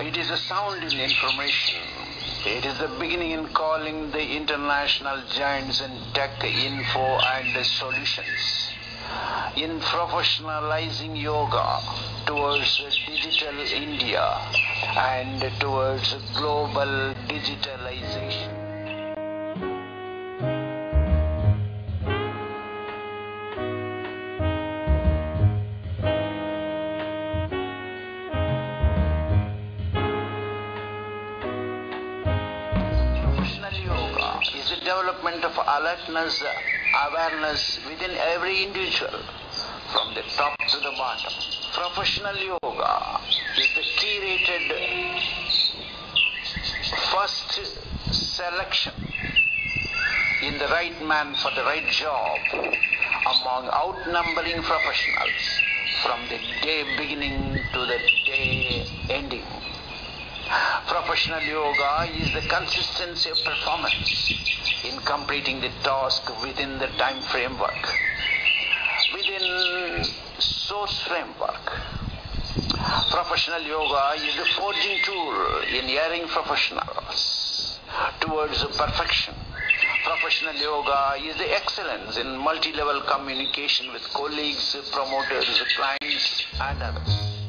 is a sound in information. It is the beginning in calling the international giants in tech, info, and solutions. In professionalizing yoga towards digital India and towards global digitalization. Development of alertness, awareness within every individual, from the top to the bottom. Professional yoga is the curated first selection in the right man for the right job among outnumbering professionals from the day beginning to the day ending. Professional yoga is the consistency of performance in completing the task within the time framework, within source framework. Professional yoga is the forging tool in erring professionals towards perfection. Professional yoga is the excellence in multi-level communication with colleagues, promoters, clients and others.